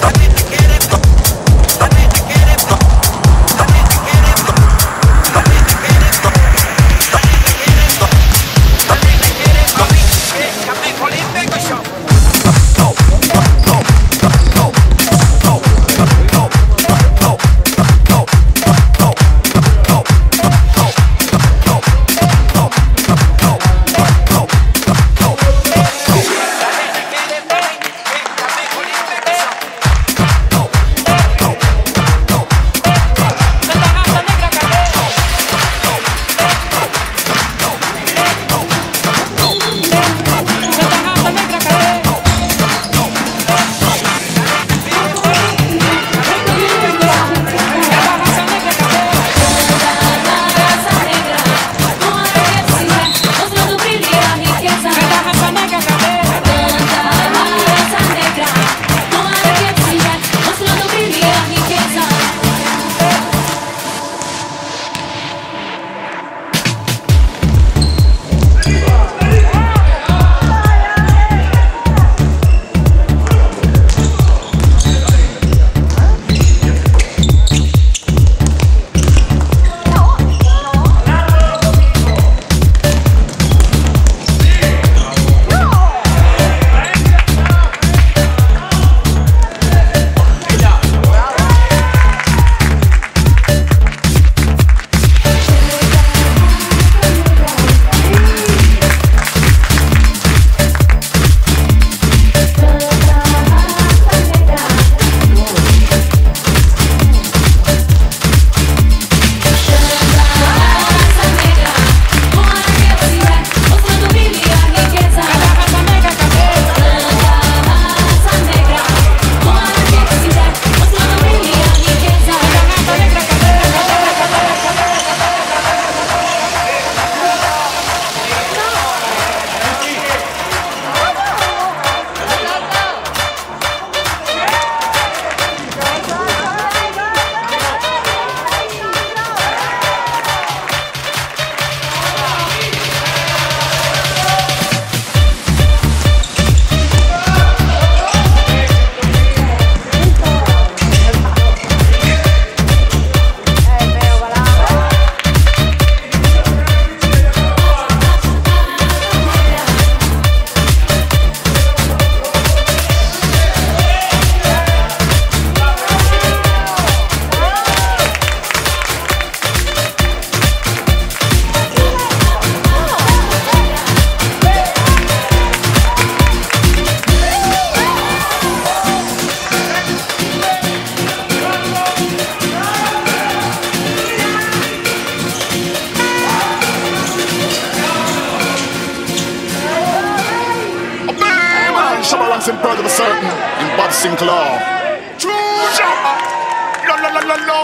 Stop it. Jackson, Brother Certain, and Bob Sinclair. La la la la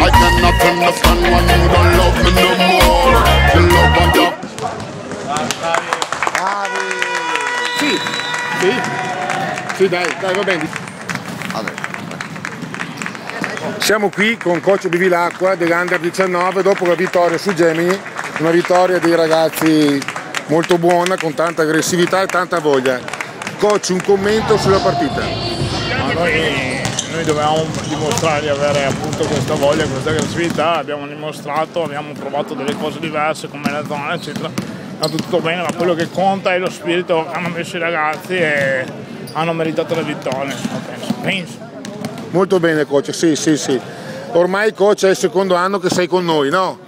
I cannot understand why you don't love me no more. The love Sì, dai, dai, va bene. Siamo qui con coach Bivilacqua dell'Under 19 dopo la vittoria su Gemini, una vittoria dei ragazzi molto buona, con tanta aggressività e tanta voglia. Coach, un commento sulla partita. Ma noi, noi dovevamo dimostrare di avere appunto questa voglia, questa aggressività, abbiamo dimostrato, abbiamo provato delle cose diverse come la zona eccetera, è andato tutto bene, ma quello che conta è lo spirito che hanno messo i ragazzi e hanno meritato la vittoria, penso. penso. Molto bene coach, sì, sì, sì. Ormai coach è il secondo anno che sei con noi, no?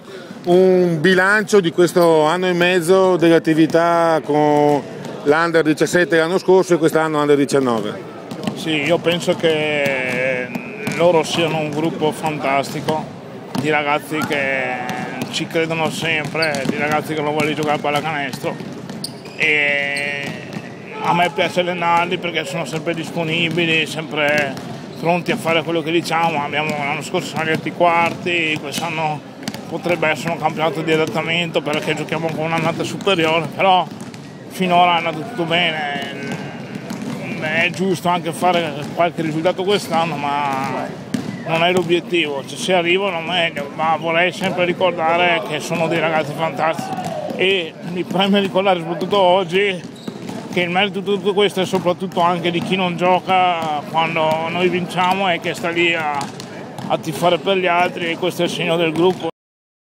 Un bilancio di questo anno e mezzo dell'attività con l'Under 17 l'anno scorso e quest'anno Under 19. Sì, io penso che loro siano un gruppo fantastico di ragazzi che ci credono sempre, di ragazzi che non vogliono giocare a pallacanestro e a me piace allenarli perché sono sempre disponibili, sempre pronti a fare quello che diciamo. Abbiamo, l'anno scorso siamo arrivati quarti, quest'anno potrebbe essere un campionato di adattamento perché giochiamo con un'annata superiore, però finora è andato tutto bene. È giusto anche fare qualche risultato quest'anno, ma non è l'obiettivo, cioè, se arrivano meglio, ma vorrei sempre ricordare che sono dei ragazzi fantastici. E mi preme ricordare soprattutto oggi che il merito di tutto questo è soprattutto anche di chi non gioca quando noi vinciamo e che sta lì a, a tifare per gli altri e questo è il segno del gruppo.